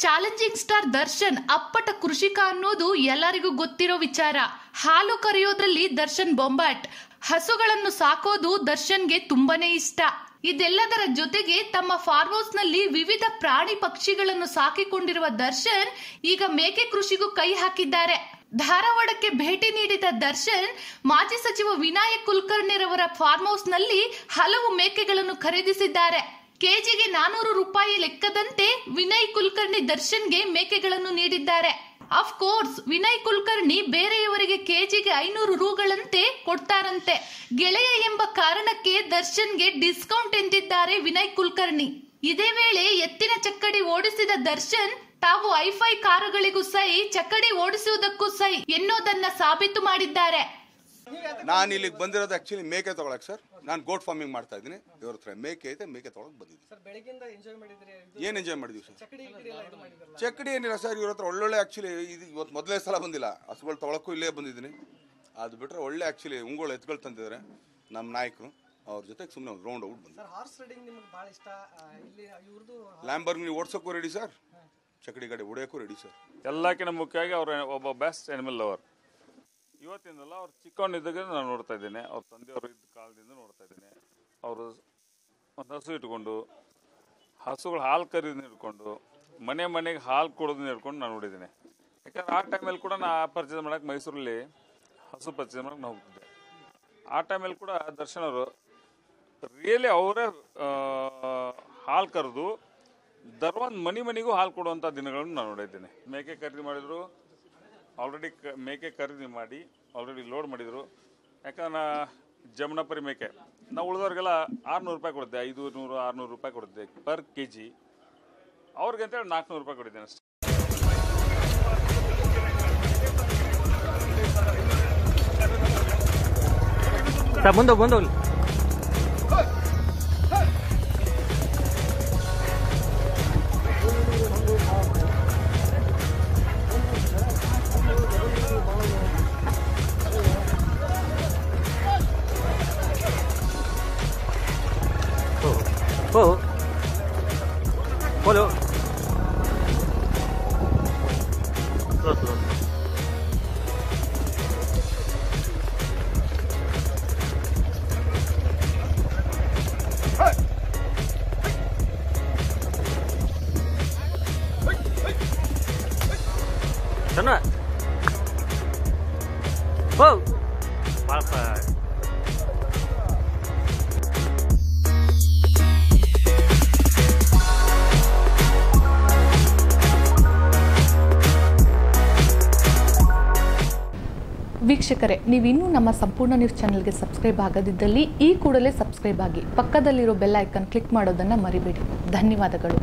Challenging star Darshan ಅಪ್ಪಟ ಕೃಷಿಕ ಅನ್ನೋದು ಎಲ್ಲರಿಗೂ ಗೊತ್ತಿರೋ ವಿಚಾರ. ಹಾಲು ಕರೆಯೋದ್ರಲ್ಲಿ ದರ್ಶನ್ ಬೊಂಬಾಟ್. ಹಸುಗಳನ್ನು ಸಾಕೋದು ದರ್ಶನ್ಗೆ ತುಂಬಾನೇ ಇಷ್ಟ. ಇದೆಲ್ಲದರ ಜೊತೆಗೆ ತಮ್ಮ ಫಾರ್ಮ್ ಹೌಸ್ನಲ್ಲಿ ವಿವಿಧ ಪ್ರಾಣಿ ಪಕ್ಷಿಗಳನ್ನು ಸಾಕಿಕೊಂಡಿರುವ ದರ್ಶನ್ ಈಗ ಮೇಕೆ ಕೃಷಿಗೂ ಕೈ ಹಾಕಿದ್ದಾರೆ. ಧಾರವಾಡಕ್ಕೆ ಭೇಟಿ ನೀಡಿದ ದರ್ಶನ್, ಮಾಜಿ ಸಚಿವ ವಿನಾಯಕ್ ಕುಲಕರ್ಣಿರವರ ಫಾರ್ಮ್ ಹೌಸ್ನಲ್ಲಿ ಹಲವು ಮೇಕೆಗಳನ್ನು ಖರೀದಿಸಿದ್ದಾರೆ. ಕೆಜಿಗೆ ನಾನೂರು ರೂಪಾಯಿ ಲೆಕ್ಕದಂತೆ ವಿನಯ್ ಕುಲಕರ್ಣಿ ದರ್ಶನ್ಗೆ ಮೇಕೆಗಳನ್ನು ನೀಡಿದ್ದಾರೆ. ಅಫ್ ಕೋರ್ಸ್ ವಿನಯ್ ಕುಲಕರ್ಣಿ ಬೇರೆಯವರಿಗೆ ಕೆಜಿಗೆ ಐನೂರು ರೂಗಳಂತೆ ಕೊಡ್ತಾರಂತೆ. ಗೆಳೆಯ ಎಂಬ ಕಾರಣಕ್ಕೆ ದರ್ಶನ್ಗೆ ಡಿಸ್ಕೌಂಟ್ ಎಂದಿದ್ದಾರೆ ವಿನಯ್ ಕುಲಕರ್ಣಿ. ಇದೇ ವೇಳೆ ಎತ್ತಿನ ಚಕ್ಕಡಿ ಓಡಿಸಿದ ದರ್ಶನ್ ತಾವು ಐಫೈ ಕಾರುಗಳಿಗೂ ಸೈ ಚಕ್ಕಡಿ ಓಡಿಸುವುದಕ್ಕೂ ಸೈ ಎನ್ನುವುದನ್ನ ಸಾಬೀತು ಮಾಡಿದ್ದಾರೆ. ನಾನು ಇಲ್ಲಿಗೆ ಬಂದಿರೋದು ಆ್ಯಕ್ಚುಲಿ ಮೇಕೆ ತೊಗೊಳಕ್ಕೆ ಸರ್ ನಾನು ಗೋಟ್ ಫಾರ್ಮಿಂಗ್ ಮಾಡ್ತಾ ಇದ್ದೀನಿ. ಇವ್ರ ಹತ್ರ ಮೇಕೆ ಐತೆ ಮೇಕೆ ತೊಗೊಳಕ್ಕೆ ಬಂದಿದ್ದೀನಿ. ಸರ್ ಬೆಳಗ್ಗೆಯಿಂದ ಎಂಜಾಯ್ ಮಾಡಿದ್ರಿ ಏನು ಎಂಜಾಯ್ ಮಾಡಿದ್ವಿ ಸರ್ ಚಕಡಿ ಚಕ್ಕಡಿ ಏನಿಲ್ಲ ಸರ್ ಇವ್ರ ಹತ್ರ ಒಳ್ಳೊಳ್ಳೆ ಆ್ಯಕ್ಚುಲಿ ಇದು ಇವತ್ತು ಮೊದಲೇ ಸಲ ಬಂದಿಲ್ಲ. ಹಸುಗಳು ತೊಗೊಳಕ್ಕೂ ಇಲ್ಲೇ ಬಂದಿದ್ದೀನಿ. ಅದು ಬಿಟ್ಟರೆ ಒಳ್ಳೆ ಆ್ಯಕ್ಚುಲಿ ಉಂಗುಳು ಎತ್ಗಳು ತಂದಿದ್ದಾರೆ ನಮ್ಮ ನಾಯಕರು. ಅವ್ರ ಜೊತೆಗೆ ಸುಮ್ಮನೆ ಒಂದು ರೌಂಡ್ ಔಟ್ ಬಂದು ಸರ್ ಹಾರ್ಸ್ ರೈಡಿಂಗ್ ನಿಮ್ಗೆ ಭಾಳ ಇಷ್ಟ. ಇಲ್ಲಿ ಇವ್ರದ್ದು ಲ್ಯಾಂಬರ್ಗ್ ನೀವು ಓಡ್ಸೋಕ್ಕೂ ರೆಡಿ ಸರ್ ಚಕ್ಕಡಿ ಗಾಡಿ ಹೊಡೆಯೋಕ್ಕೂ ರೆಡಿ ಸರ್ ಎಲ್ಲಕ್ಕಿಂತ ಮುಖ್ಯವಾಗಿ ಅವ್ರ ಒಬ್ಬ ಬೆಸ್ಟ್ ಎನಿಮಲ್ ಲವರ್ ಇವತ್ತಿಂದಲ್ಲ ಅವ್ರು ಚಿಕ್ಕವನಿದ್ದಾಗ ನಾನು ನೋಡ್ತಾ ಇದ್ದೇನೆ. ಅವ್ರ ತಂದೆಯವರು ಇದ್ದ ಕಾಲದಿಂದ ನೋಡ್ತಾ ಇದ್ದೇನೆ. ಅವರು ಒಂದು ಹಸು ಇಟ್ಕೊಂಡು, ಹಸುಗಳು ಹಾಲು ಕರೀದನ್ನ ಹಿಡ್ಕೊಂಡು, ಮನೆ ಮನೆಗೆ ಹಾಲು ಕೊಡೋದನ್ನ ಹಿಡ್ಕೊಂಡು ನಾನು ನೋಡಿದ್ದೇನೆ. ಯಾಕಂದ್ರೆ ಆ ಟೈಮಲ್ಲಿ ಕೂಡ ನಾ ಪರ್ಚೇಸ್ ಮಾಡೋಕ್ಕೆ ಮೈಸೂರಲ್ಲಿ ಹಸು ಪರ್ಚೇಸ್ ಮಾಡೋಕೆ ನಾನು ಹೋಗ್ತಿದ್ದೆ ಆ ಟೈಮಲ್ಲಿ ಕೂಡ ದರ್ಶನ್ ಅವರು ರಿಯಲಿ ಅವರೇ ಹಾಲು ಕರೆದು ದರ್ವಾನ್ ಮನೆ ಮನೆಗೂ ಹಾಲು ಕೊಡುವಂಥ ದಿನಗಳನ್ನು ನಾನು ನೋಡಿದ್ದೇನೆ. ಮೇಕೆ ಖರೀದಿ ಮಾಡಿದ್ರು ಆಲ್ರೆಡಿ ಕ, ಮೇಕೆ ಖರೀದಿ ಮಾಡಿ ಆಲ್ರೆಡಿ ಲೋಡ್ ಮಾಡಿದರು. ಯಾಕಂದ್ರೆ ಜಮುನಾಪುರಿ ಮೇಕೆ. ನಾವು ಉಳಿದವ್ರಿಗೆಲ್ಲ ಆರುನೂರು ರೂಪಾಯಿ ಕೊಡಿದ್ದೆ ಐದು ನೂರು ಆರುನೂರು ರೂಪಾಯಿ ಕೊಡಿದ್ದೆ ಪರ್ ಕೆ ಜಿ ಅವ್ರಿಗೆ ಅಂತೇಳಿ ನಾಲ್ಕುನೂರು ರೂಪಾಯಿ ಕೊಡಿದ್ದೇನೆ ಅಷ್ಟೇ. ಮುಂದೆ ಮುಂದೆ ಹೋಗ್ಲಿ ಓ ಹೋಲು ಸ್ಲೋ ಸ್ಲೋ ಚೆನ್ನ ಓ ವೀಕ್ಷಕರೇ, ನೀವಿನ್ನೂ ನಮ್ಮ ಸಂಪೂರ್ಣ ನ್ಯೂಸ್ ಚಾನೆಲ್ಗೆ ಸಬ್ಸ್ಕ್ರೈಬ್ ಆಗದಿದ್ದಲ್ಲಿ ಈ ಕೂಡಲೇ ಸಬ್ಸ್ಕ್ರೈಬ್ ಆಗಿ ಪಕ್ಕದಲ್ಲಿರೋ ಬೆಲ್ ಐಕನ್ ಕ್ಲಿಕ್ ಮಾಡೋದನ್ನು ಮರಿಬೇಡಿ. ಧನ್ಯವಾದಗಳು.